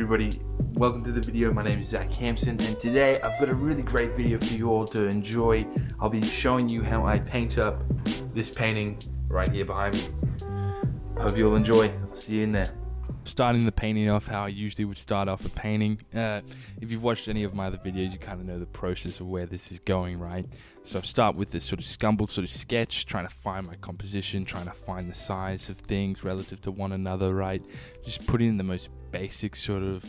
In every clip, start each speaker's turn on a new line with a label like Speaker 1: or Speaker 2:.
Speaker 1: everybody, welcome to the video. My name is Zac Hampson and today I've got a really great video for you all to enjoy. I'll be showing you how I paint up this painting right here behind me. Hope you'll enjoy. See you in there
Speaker 2: starting the painting off how I usually would start off a painting. Uh, if you've watched any of my other videos, you kind of know the process of where this is going, right? So I start with this sort of scumbled sort of sketch, trying to find my composition, trying to find the size of things relative to one another, right? Just putting in the most basic sort of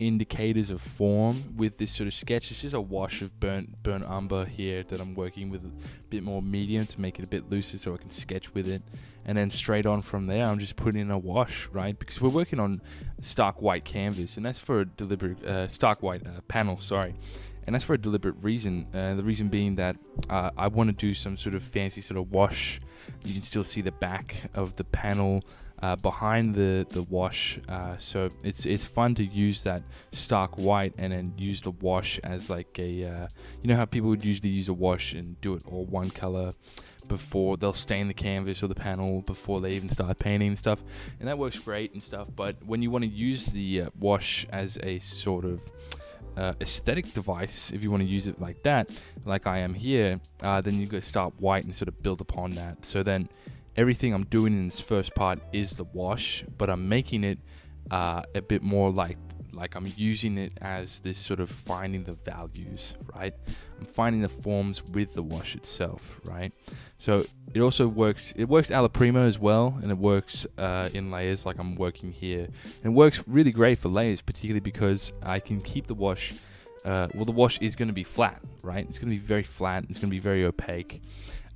Speaker 2: indicators of form with this sort of sketch. It's just a wash of burnt burnt umber here that I'm working with a bit more medium to make it a bit looser so I can sketch with it. And then straight on from there, I'm just putting in a wash, right? Because we're working on stark white canvas, and that's for a deliberate uh, stark white uh, panel, sorry. And that's for a deliberate reason. Uh, the reason being that uh, I want to do some sort of fancy sort of wash. You can still see the back of the panel uh, behind the the wash. Uh, so it's it's fun to use that stark white and then use the wash as like a uh, you know how people would usually use a wash and do it all one color before they'll stain the canvas or the panel before they even start painting and stuff and that works great and stuff but when you want to use the uh, wash as a sort of uh, aesthetic device, if you want to use it like that, like I am here, uh, then you to start white and sort of build upon that. So then everything I'm doing in this first part is the wash, but I'm making it uh, a bit more like like I'm using it as this sort of finding the values, right? I'm finding the forms with the wash itself, right? So it also works. It works alla prima as well, and it works uh, in layers like I'm working here. And it works really great for layers, particularly because I can keep the wash. Uh, well, the wash is going to be flat, right? It's going to be very flat. It's going to be very opaque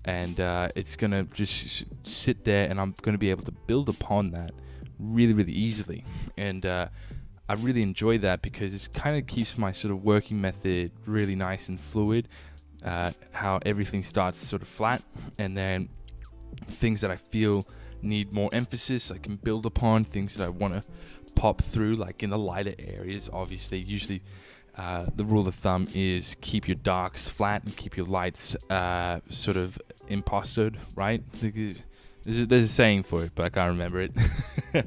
Speaker 2: and uh, it's gonna just sit there and I'm gonna be able to build upon that really really easily and uh, I really enjoy that because it kind of keeps my sort of working method really nice and fluid uh, how everything starts sort of flat and then things that I feel need more emphasis I can build upon things that I want to pop through like in the lighter areas obviously usually uh, the rule of thumb is keep your darks flat and keep your lights uh, sort of impastoed, right? There's a, there's a saying for it, but I can't remember it.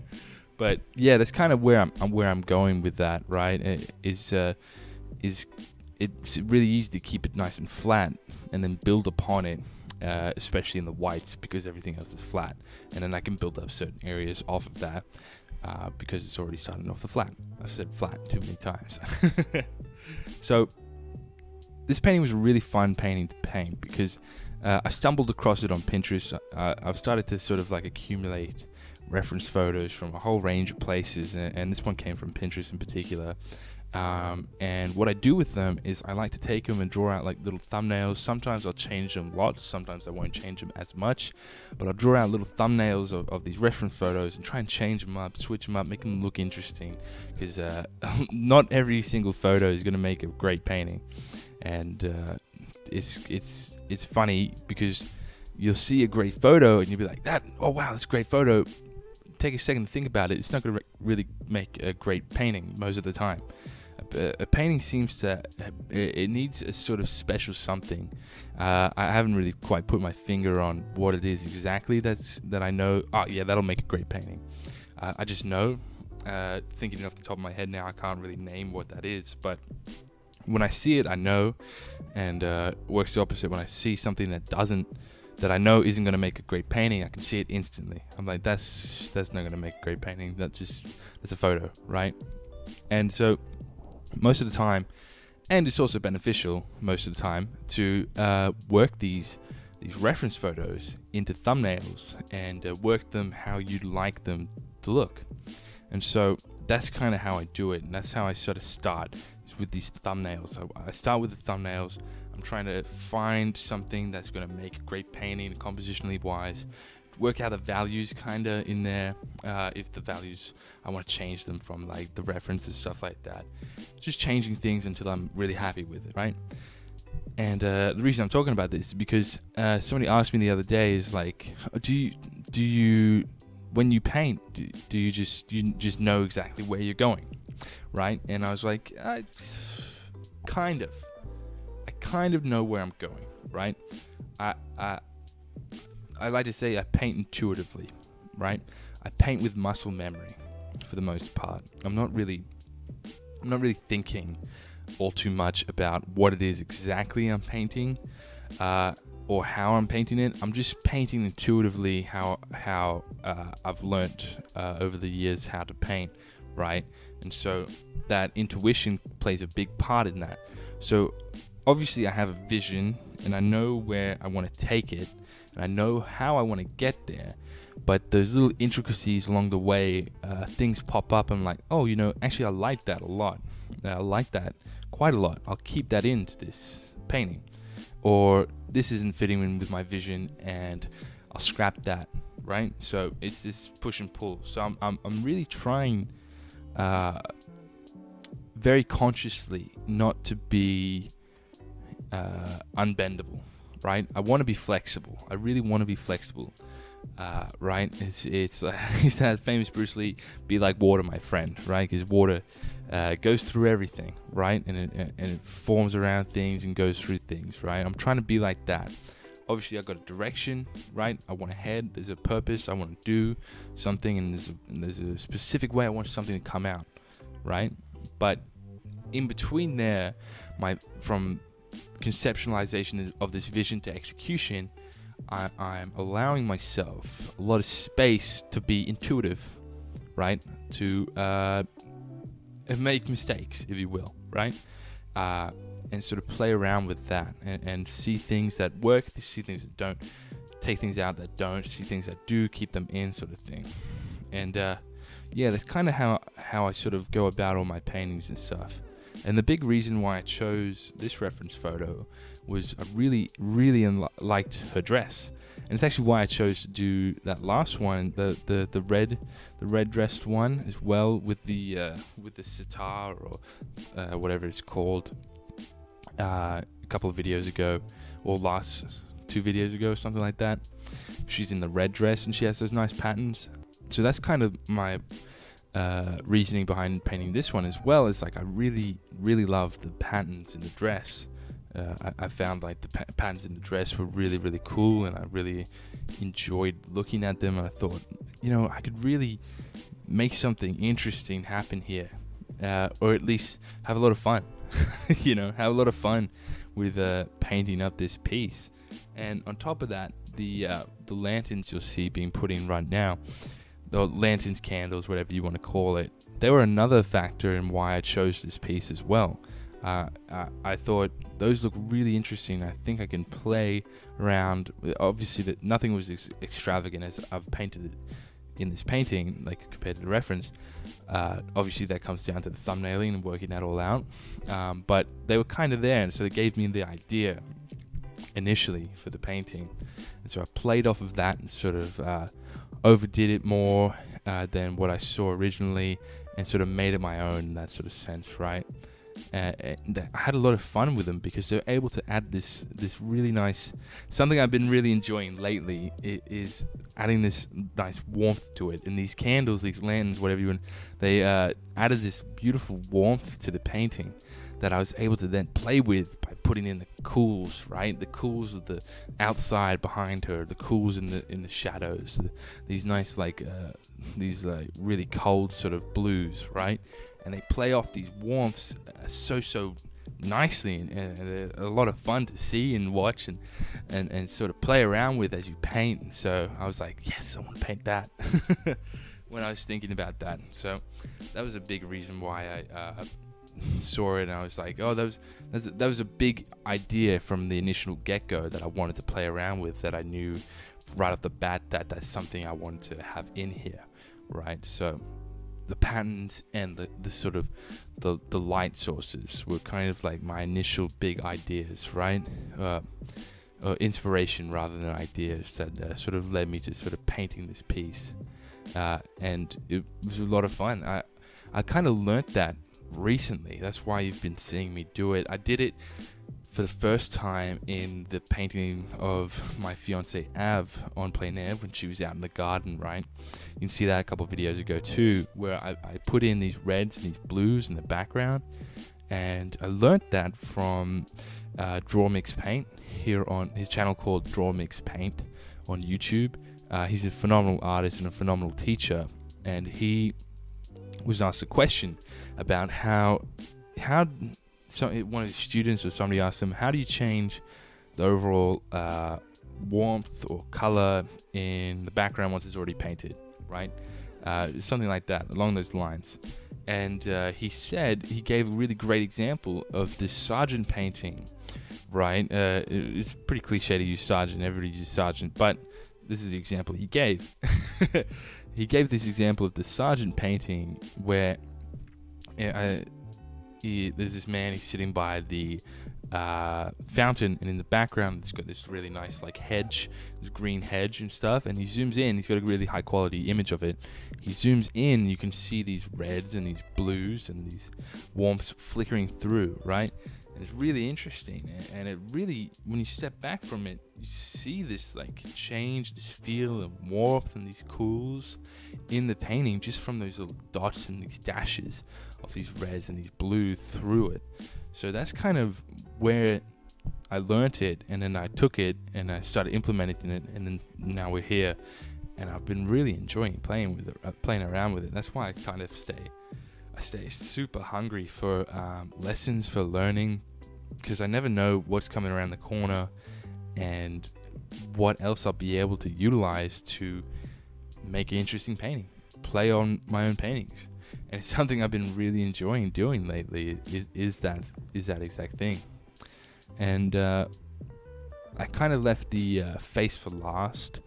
Speaker 2: but yeah, that's kind of where I'm, where I'm going with that, right? It is uh, is it's really easy to keep it nice and flat and then build upon it, uh, especially in the whites because everything else is flat, and then I can build up certain areas off of that uh, because it's already starting off the flat. I said flat too many times. so this painting was a really fun painting to paint because uh, I stumbled across it on Pinterest. Uh, I've started to sort of like accumulate reference photos from a whole range of places, and, and this one came from Pinterest in particular. Um, and what I do with them is I like to take them and draw out like little thumbnails. Sometimes I'll change them lots, sometimes I won't change them as much, but I'll draw out little thumbnails of, of these reference photos and try and change them up, switch them up, make them look interesting. Because uh, not every single photo is going to make a great painting. And uh, it's it's it's funny because you'll see a great photo and you'll be like that oh wow that's a great photo take a second to think about it it's not going to re- really make a great painting most of the time. A, a painting seems to it, needs a sort of special something. Uh, i haven't really quite put my finger on what it is exactly that's that i know. Oh yeah that'll make a great painting. Uh, i just know uh, thinking off the top of my head now i can't really name what that is but when I see it, I know, and uh, works the opposite. When I see something that doesn't, that I know isn't going to make a great painting, I can see it instantly. I'm like, that's that's not going to make a great painting. That's just that's a photo, right? And so most of the time, and it's also beneficial most of the time to uh, work these these reference photos into thumbnails and uh, work them how you'd like them to look. And so that's kind of how I do it, and that's how I sort of start is with these thumbnails. So I start with the thumbnails. I'm trying to find something that's going to make great painting, compositionally wise. Work out the values kind of in there. Uh, if the values, I want to change them from like the references, stuff like that. Just changing things until I'm really happy with it, right? And uh, the reason I'm talking about this is because uh, somebody asked me the other day is like, do you do you when you paint do, do you just you just know exactly where you're going? right? And I was like, I kind of, I kind of know where I'm going, right? I, I, I like to say I paint intuitively, right? I paint with muscle memory for the most part. I'm not really I'm not really thinking all too much about what it is exactly I'm painting uh, or how I'm painting it. I'm just painting intuitively how how uh, I've learned uh, over the years how to paint, right? And so that intuition plays a big part in that. So obviously I have a vision and I know where I want to take it and I know how I want to get there. But those little intricacies along the way, uh, things pop up. And I'm like, oh, you know, actually, I like that a lot. I like that quite a lot. I'll keep that into this painting. Or this isn't fitting in with my vision and I'll scrap that, right? So it's this push and pull. So I'm, I'm, I'm really trying uh, very consciously not to be uh, unbendable, right? I want to be flexible. I really want to be flexible, uh, right? It's it's uh, it's that famous Bruce Lee, "Be like water, my friend," right? Because water uh, goes through everything, right? And it and it forms around things and goes through things, right? I'm trying to be like that. Obviously, I got a direction, right? I want to head. There's a purpose. I want to do something, and there's a, and there's a specific way I want something to come out, right? But in between there, my from conceptualization of this vision to execution, I, I'm allowing myself a lot of space to be intuitive, right? To uh, make mistakes, if you will, right? Uh, and sort of play around with that and, and see things that work, see things that don't, take things out that don't, see things that do, keep them in, sort of thing. And uh, yeah, that's kind of how how I sort of go about all my paintings and stuff. And the big reason why I chose this reference photo was I really, really liked her dress, and it's actually why I chose to do that last one, the the, the red, the red dressed one as well with the uh, with the sitar or uh, whatever it's called. Uh, a couple of videos ago, or last two videos ago, something like that. She's in the red dress and she has those nice patterns. So that's kind of my uh, reasoning behind painting this one as well is like I really, really love the patterns in the dress. Uh, I, I, found like the pa- patterns in the dress were really, really cool, and I really enjoyed looking at them. And I thought, you know, I could really make something interesting happen here, uh, or at least have a lot of fun. you know, have a lot of fun with uh, painting up this piece. And on top of that, the uh, the lanterns you'll see being put in right now or lanterns, candles, whatever you want to call it, they were another factor in why I chose this piece as well. Uh, I, I thought those look really interesting. I think I can play around. Obviously, that nothing was ex- extravagant as I've painted it in this painting, like compared to the reference. Uh, obviously, that comes down to the thumbnailing and working that all out. Um, but they were kind of there, and so they gave me the idea initially for the painting. And so I played off of that and sort of uh, overdid it more uh, than what I saw originally and sort of made it my own in that sort of sense, right? Uh, I had a lot of fun with them because they're able to add this this really nice something I've been really enjoying lately is adding this nice warmth to it and these candles these lanterns whatever you want they uh, added this beautiful warmth to the painting that I was able to then play with by putting in the cools, right? The cools of the outside behind her, the cools in the in the shadows, the, these nice like uh, these like really cold sort of blues, right? And they play off these warmths uh, so so nicely and, and a lot of fun to see and watch and, and and sort of play around with as you paint. And so I was like, yes, I want to paint that. when I was thinking about that, so that was a big reason why I uh, saw it and I was like, oh, that was that was a big idea from the initial get go that I wanted to play around with. That I knew right off the bat that that's something I wanted to have in here, right? So the patterns and the, the sort of the, the light sources were kind of like my initial big ideas, right? Uh, uh, inspiration rather than ideas that uh, sort of led me to sort of painting this piece. Uh, and it was a lot of fun. I I kind of learnt that recently. That's why you've been seeing me do it. I did it for the first time in the painting of my fiance Av on plein air when she was out in the garden, right? You can see that a couple videos ago too, where I, I put in these reds and these blues in the background. And I learned that from uh, Draw Mix Paint here on his channel called Draw Mix Paint on YouTube. Uh, he's a phenomenal artist and a phenomenal teacher, and he was asked a question about how how one of the students or somebody asked him how do you change the overall uh, warmth or color in the background once it's already painted, right? Uh, something like that, along those lines. And uh, he said he gave a really great example of the Sargent painting, right? Uh, it's pretty cliche to use Sargent, everybody uses Sargent, but this is the example he gave. he gave this example of the Sargent painting where uh, he, there's this man, he's sitting by the uh, fountain, and in the background, it's got this really nice like hedge, this green hedge and stuff. And he zooms in. He's got a really high quality image of it. He zooms in. You can see these reds and these blues and these warmths flickering through, right? It's really interesting. And it really, when you step back from it, you see this like change, this feel of warmth and these cools in the painting just from those little dots and these dashes of these reds and these blues through it. So that's kind of where I learned it, and then I took it and I started implementing it, and then now we're here, and I've been really enjoying playing with it, uh, playing around with it. That's why I kind of stay, I stay super hungry for um, lessons for learning, because I never know what's coming around the corner, and what else I'll be able to utilize to make an interesting painting, play on my own paintings and it's something I've been really enjoying doing lately. Is, is that is that exact thing, and uh, I kind of left the uh, face for last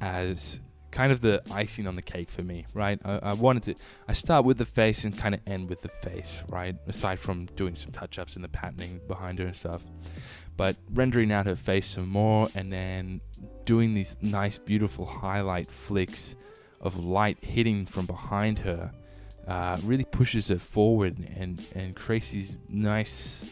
Speaker 2: as kind of the icing on the cake for me, right? I, I wanted to I start with the face and kind of end with the face, right? Aside from doing some touch ups in the patterning behind her and stuff, but rendering out her face some more, and then doing these nice, beautiful highlight flicks of light hitting from behind her uh, really pushes her forward and, and creates these nice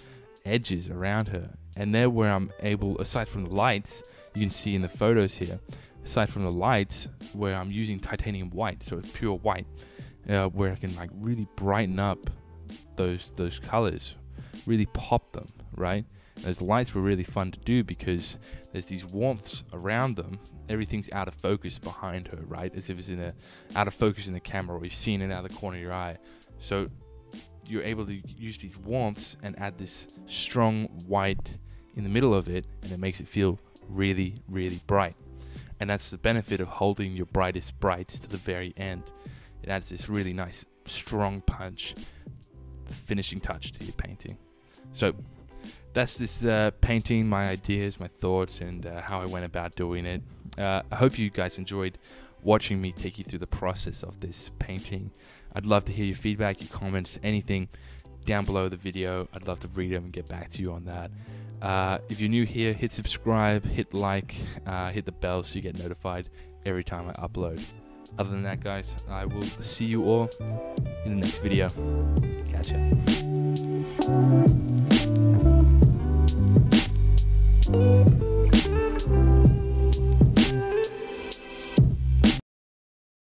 Speaker 2: edges around her. And there, where I'm able, aside from the lights, you can see in the photos here, aside from the lights, where I'm using titanium white, so it's pure white, uh, where I can like really brighten up those those colors, really pop them, right? those lights were really fun to do because there's these warmths around them. Everything's out of focus behind her, right? As if it's in a out of focus in the camera, or you're seeing it out of the corner of your eye. So you're able to use these warmths and add this strong white in the middle of it, and it makes it feel really, really bright. And that's the benefit of holding your brightest brights to the very end. It adds this really nice, strong punch, the finishing touch to your painting. So that's this uh, painting, my ideas, my thoughts, and uh, how I went about doing it. Uh, I hope you guys enjoyed watching me take you through the process of this painting. I'd love to hear your feedback, your comments, anything down below the video. I'd love to read them and get back to you on that. Uh, if you're new here, hit subscribe, hit like, uh, hit the bell so you get notified every time I upload. Other than that, guys, I will see you all in the next video. Catch ya.